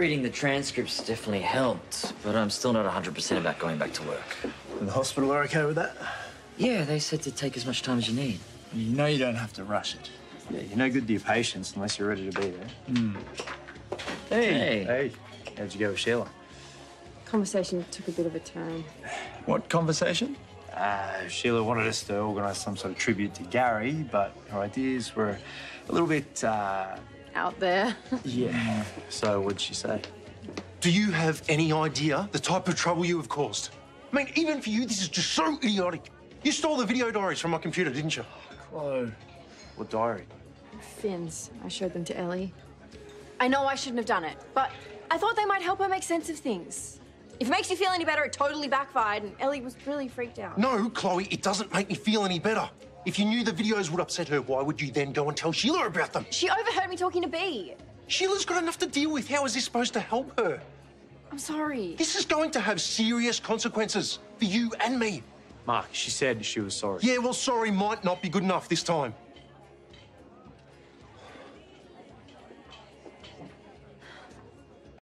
Reading the transcripts definitely helped, but I'm still not 100% about going back to work. And the hospital are okay with that? Yeah, they said to take as much time as you need. You know you don't have to rush it. Yeah, you're no good to your patients unless you're ready to be there. Hmm. Hey, Hey. hey, how'd you go with Sheila? Conversation took a bit of a turn. What conversation? Uh, Sheila wanted us to organise some sort of tribute to Gary, but her ideas were a little bit, uh, Out there. yeah. So what'd she say? Do you have any idea the type of trouble you have caused? I mean, even for you, this is just so idiotic. You stole the video diaries from my computer, didn't you? Chloe. What diary? Finn's. I showed them to Elly. I know I shouldn't have done it, but I thought they might help her make sense of things. If it makes you feel any better, it totally backfired, and Elly was really freaked out. No, Chloe, it doesn't make me feel any better. If you knew the videos would upset her, why would you then go and tell Sheila about them? She overheard me talking to Bea. Sheila's got enough to deal with. How is this supposed to help her? I'm sorry. This is going to have serious consequences for you and me. Mark, she said she was sorry. Yeah, well, sorry might not be good enough this time.